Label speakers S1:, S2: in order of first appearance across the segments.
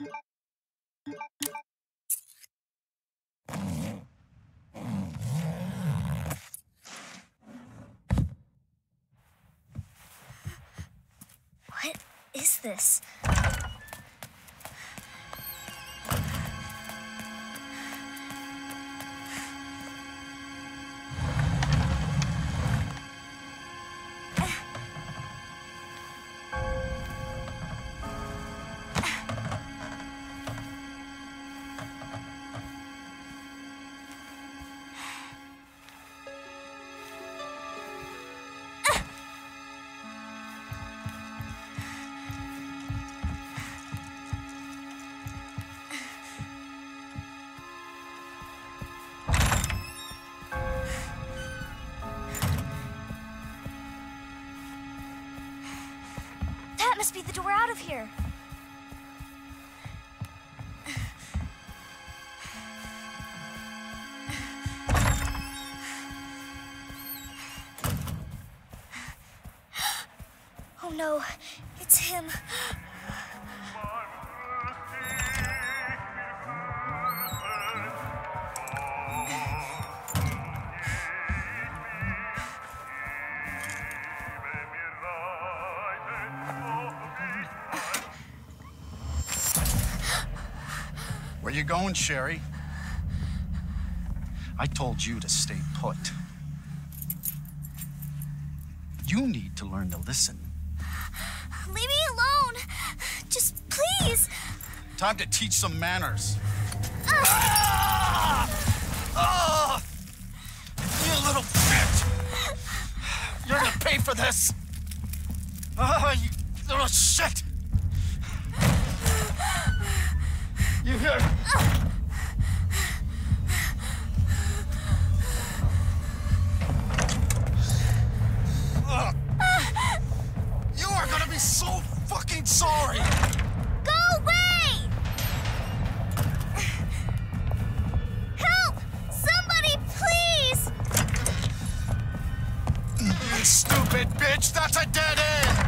S1: What is this? Must be the door out of here. Oh no, it's him.
S2: Where you going, Sherry? I told you to stay put. You need to learn to listen.
S1: Leave me alone. Just please.
S2: Time to teach some manners. Ah! Ah! You little bitch! You're gonna pay for this! Ah, you little shit! You hear? You are gonna be so fucking sorry!
S1: Go away! Help! Somebody, please!
S2: Stupid bitch! That's a dead end!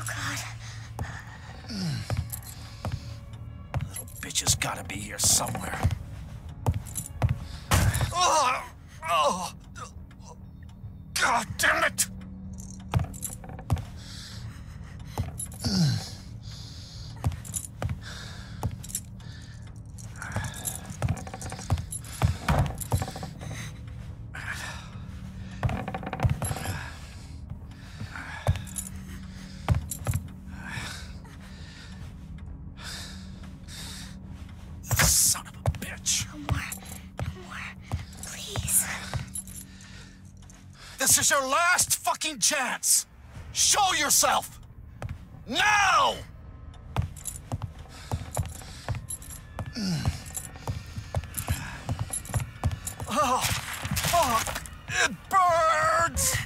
S1: Oh god.
S2: Little bitch has gotta be here somewhere. Ugh! Oh! God damn it! This is your last fucking chance. Show yourself. Now! Oh, fuck. It burns.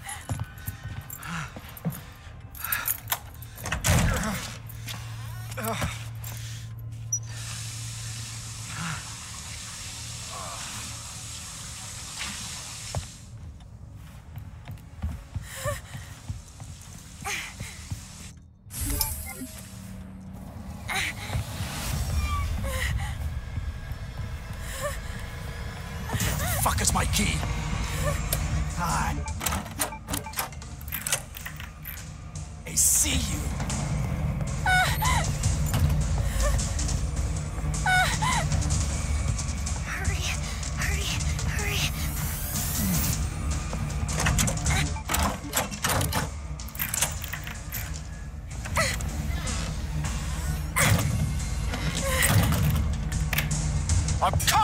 S2: key. God. I see you.
S1: Hurry, hurry, hurry.
S2: I'm coming!